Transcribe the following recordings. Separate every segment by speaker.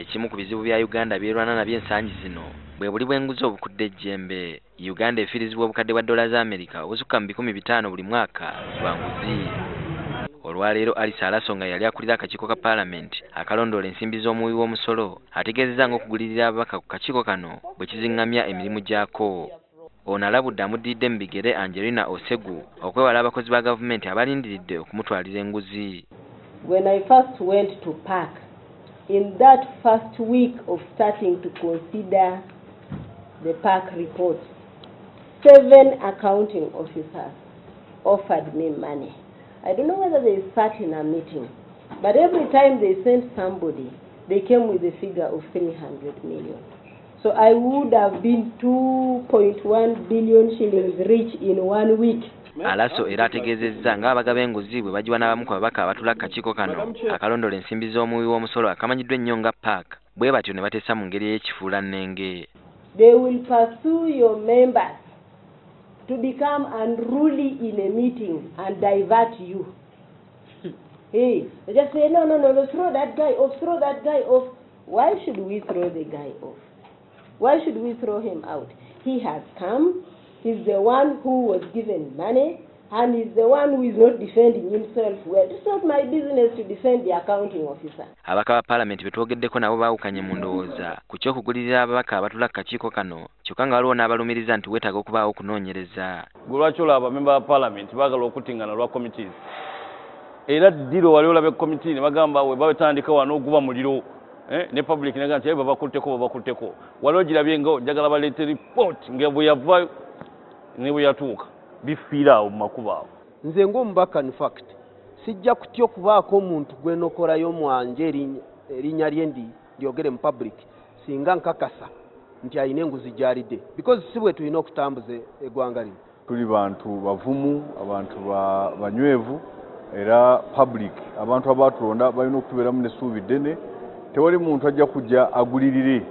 Speaker 1: ekimu ku bizibu bya uganda byerwana nabyo ensangi zino. Bwe buli bw'enguzi obukudde ejjembe uganda efiirizibwa obukadde bwa dola za amerika obusukka mu bikumi bitaano buli mwaka lwa nguzi. Olwaleero alisa alaso nga yali akulira akakiiko ka paalamenti akalondoola ensimbi z'omuwi w'omusolo ategeezezza ng'okugulirira ababaka ku kakiiko kano bwe kiziŋŋamya emirimu gyako. Ono alabudde amuddiridde mu bigere angelina osegu okwewala abakozi ba gavumenti abalindiridde okumutwalira enguzi.
Speaker 2: When I first went to park, in that first week of starting to consider the park report, seven accounting officers offered me money. I don't know whether they sat in a meeting, but every time they sent somebody, they came with a figure of 300 million. So I would have been 2.1 billion shillings rich in one week.
Speaker 1: Alaso era ategeezezza ng'abaga b'enguzi bwe bagiwa n'abamu ku babaka abatula ku kakiiko kano akalondoola ensimbi z'omuwi w'omusolo akamanyiddwa ennyo nga paaka bwe batyo ne bateesa mu ngeri ey'ekifuula nnenge
Speaker 2: They will pursue your members to become unruly in a meeting and divert you. hey, they just say, no, no, no, throw that guy off, throw that guy off. Why should we throw the guy off? Why should we throw him out? He has come, he's the one who was given money, and he's the one who is not defending himself well. It's not my business to defend the accounting officer.
Speaker 1: ababaka ba paalamenti be twogeddeko nabo baawukanye mu ndowooza ku ky'okugulirira ababaka abatula ku kakiiko kano kyokka nga waliwo n'abalumiriza nti weetaaga okubaawo okunoonyereza
Speaker 3: gwe lwaki olaba abamemba ba paalamenti baagala okuttingana lwa committees era ddiro wali olaba ekomiti ne bagamba we batandika wano oguba muliro eh, ne public nti babakutteko babakutteko waliwo girabye nga njagala baleete report nga bwe yava ne bwe yatuuka bifiira awo mu makubo awo.
Speaker 4: Nze ng'omubaka in fact sijja kutya okubaako omuntu gwe nokolayo mwanje erinnya- lye ndi lyogere mu public singa nkakasa nti alina enguzi gy'alidde because si bwe tulina okutambuza eggwanga lino.
Speaker 5: Tuli bantu bavumu abantu ba- banywevu era public abantu abatulonda balina okutubeeramu n'essuubi ddene. Tewali muntu ajja kujja agulirire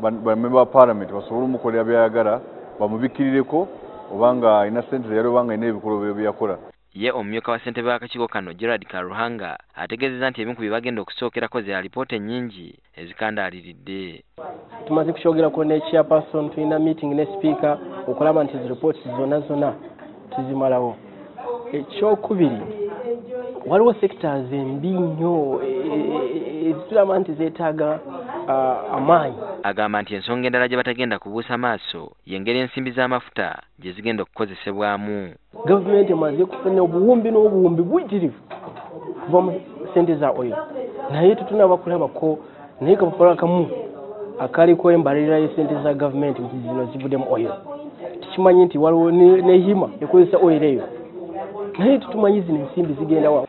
Speaker 5: bamemba ba paalamenti basobole omukolera byayagala bamubikirireko obanga alina sente zeyali obanga alina ebikolwa bye byeyakola
Speaker 1: ye omumyuka wa ssentebe w'akakiiko kano gerard karuhanga ategeezezza nti ebimu ku bye bagenda okusookerako ze alipoota ennyingi ezikandaaliridde
Speaker 6: tumaze kukyogerako ne chairperson tulina meeting ne speaker okulaba nti ziripoti zonna zonna tuzimalawo ekyokubiri waliwo sectors embi nnyo ezitulaba nti zeetaaga ah, amaanyi
Speaker 1: agamba nti ensonga endala gye batagenda kubuusa maaso y'engeri ensimbi z'amafuta gye zigenda okukozesebwamu.
Speaker 6: Gavumenti emaze kufuna obuwumbi n'obuwumbi buyitirivu kuva mu sente za oil. Naye tetunaba kulabako naye kapapula kamu akaliko embalirira y'esente za gavumenti nti zino zivudde mu oil. Tukimanyi nti waliwo ne- nehima ekozesa oil eyo. Naye tetumanyi zino ensimbi zigenda wa